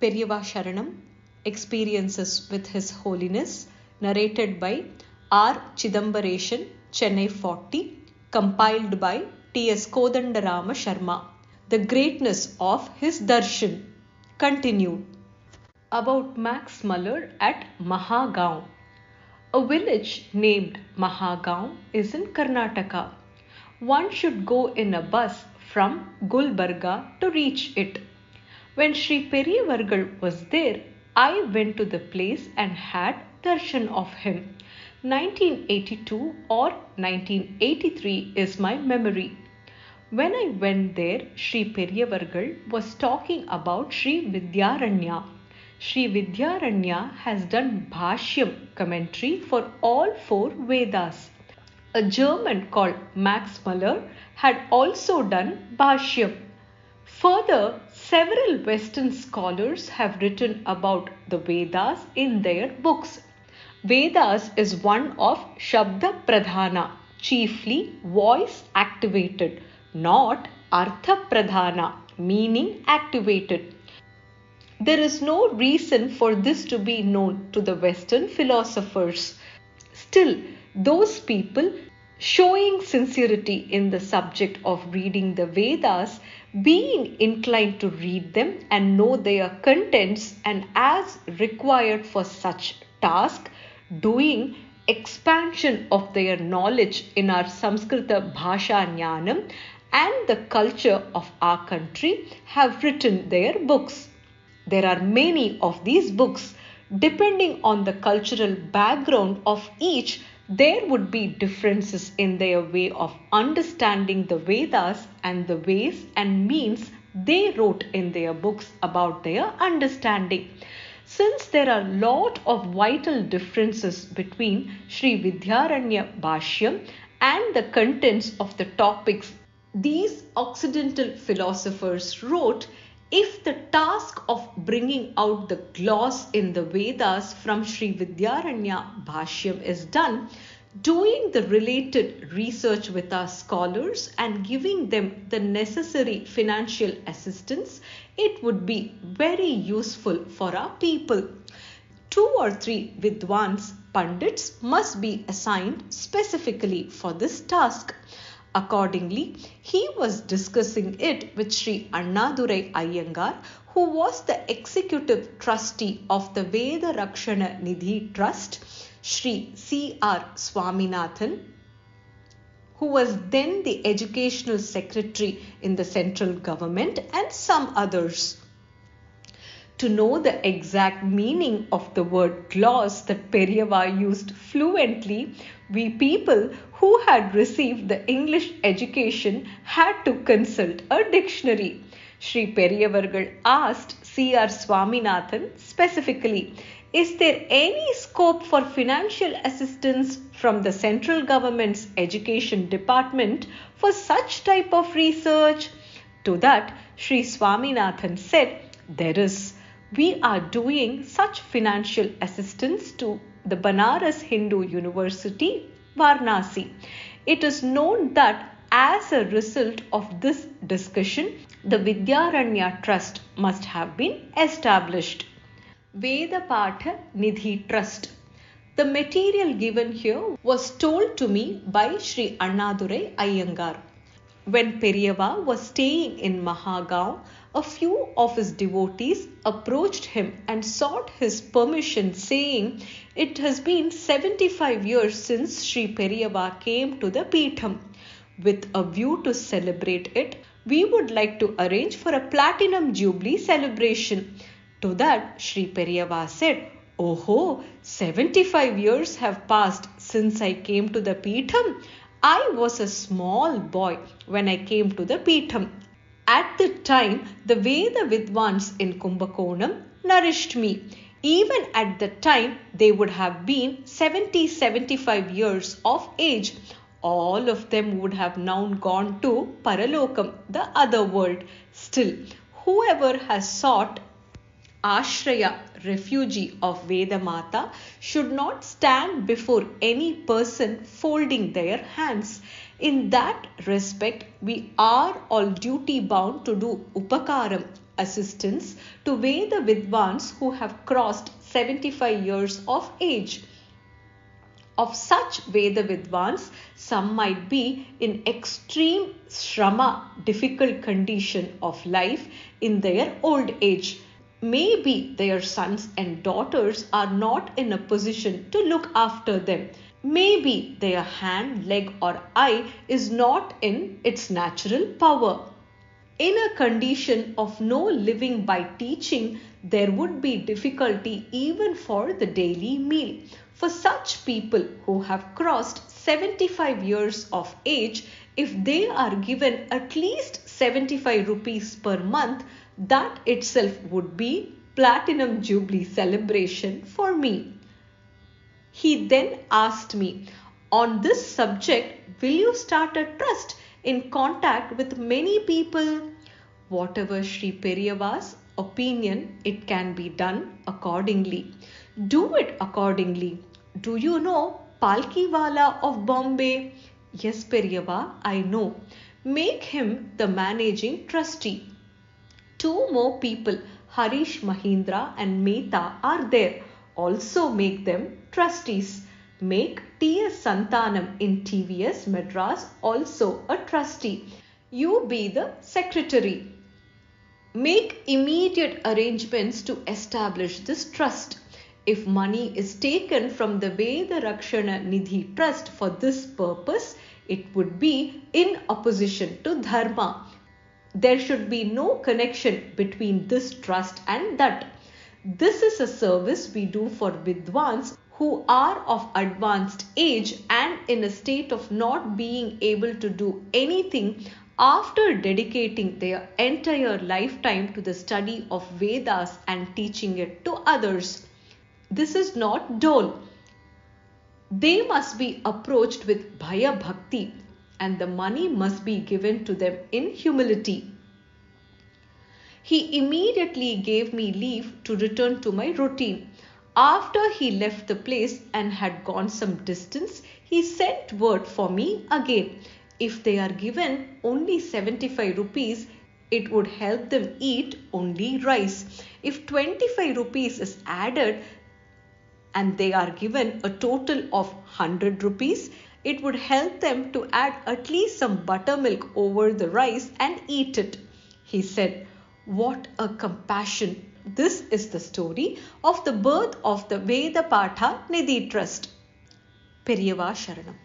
Periyava Sharanam Experiences with His Holiness, narrated by R. Chidambareshan, Chennai 40, compiled by T.S. Kodandarama Sharma. The greatness of his darshan. Continued. About Max Muller at Mahagaon. A village named Mahagaon is in Karnataka. One should go in a bus from Gulbarga to reach it. When Sri Periyavargal was there, I went to the place and had darshan of him. 1982 or 1983 is my memory. When I went there, Sri Periyavargal was talking about Sri Vidyaranya. Sri Vidyaranya has done Bhashyam commentary for all four Vedas. A German called Max Muller had also done Bhashyam. Further, several Western scholars have written about the Vedas in their books. Vedas is one of Shabda Pradhana, chiefly voice activated, not Artha Pradhana, meaning activated. There is no reason for this to be known to the Western philosophers. Still, those people showing sincerity in the subject of reading the Vedas, being inclined to read them and know their contents, and as required for such task, doing expansion of their knowledge in our Samskrita Bhasha Jnanam and the culture of our country, have written their books. There are many of these books. Depending on the cultural background of each, there would be differences in their way of understanding the Vedas and the ways and means they wrote in their books about their understanding. Since there are lot of vital differences between Sri Vidyaranya Bhashyam and the contents of the topics these Occidental philosophers wrote, if the task of bringing out the gloss in the Vedas from Sri Vidyaranya Bhashyam is done, doing the related research with our scholars and giving them the necessary financial assistance, it would be very useful for our people. Two or three Vidwans, Pandits must be assigned specifically for this task. Accordingly, he was discussing it with Sri Annadurai Iyengar, who was the executive trustee of the Veda Rakshana Nidhi Trust, Sri C.R. Swaminathan, who was then the educational secretary in the central government, and some others. To know the exact meaning of the word gloss that Periyava used fluently, we people who had received the English education had to consult a dictionary. Sri Periyavargal asked C.R. Swaminathan specifically, is there any scope for financial assistance from the central government's education department for such type of research? To that, Sri Swaminathan said, there is we are doing such financial assistance to the Banaras Hindu University, Varanasi. It is known that as a result of this discussion, the Vidyaranya Trust must have been established. Vedapatha Nidhi Trust. The material given here was told to me by Sri Annadurai Iyengar. When Periyava was staying in Mahagaon, a few of his devotees approached him and sought his permission, saying, It has been 75 years since Sri Periyava came to the Peetham. With a view to celebrate it, we would like to arrange for a platinum jubilee celebration. To that, Sri Periyava said, Oh, 75 years have passed since I came to the Peetham. I was a small boy when I came to the Peetham. At the time, the Veda Vidwans in Kumbakonam nourished me. Even at the time, they would have been 70 75 years of age. All of them would have now gone to Paralokam, the other world. Still, whoever has sought Ashraya, refugee of Vedamata, should not stand before any person folding their hands. In that respect, we are all duty bound to do upakaram, assistance to Veda Vidwans who have crossed 75 years of age. Of such Veda Vidwans, some might be in extreme shrama, difficult condition of life in their old age. Maybe their sons and daughters are not in a position to look after them. Maybe their hand, leg, or eye is not in its natural power. In a condition of no living by teaching, there would be difficulty even for the daily meal. For such people who have crossed 75 years of age, if they are given at least 75 rupees per month, that itself would be platinum jubilee celebration for me. He then asked me, on this subject, will you start a trust in contact with many people? Whatever Sri Periyava's opinion, it can be done accordingly. Do it accordingly. Do you know Palkhivala of Bombay? Yes, Periyava, I know. Make him the managing trustee. Two more people, Harish Mahindra and Mehta, are there. Also make them trustees. Make T.S. Santanam in TVS Madras also a trustee. You be the secretary. Make immediate arrangements to establish this trust. If money is taken from the Veda Rakshana Nidhi Trust for this purpose, it would be in opposition to Dharma. There should be no connection between this trust and that. This is a service we do for Vidwans who are of advanced age and in a state of not being able to do anything after dedicating their entire lifetime to the study of Vedas and teaching it to others. This is not dole. They must be approached with bhaya bhakti and the money must be given to them in humility. He immediately gave me leave to return to my routine. After he left the place and had gone some distance, he sent word for me again. If they are given only 75 rupees, it would help them eat only rice. If 25 rupees is added, and they are given a total of 100 rupees, it would help them to add at least some buttermilk over the rice and eat it. He said, What a compassion! This is the story of the birth of the Veda Patha Nidhi Trust. Periyava Sharanam.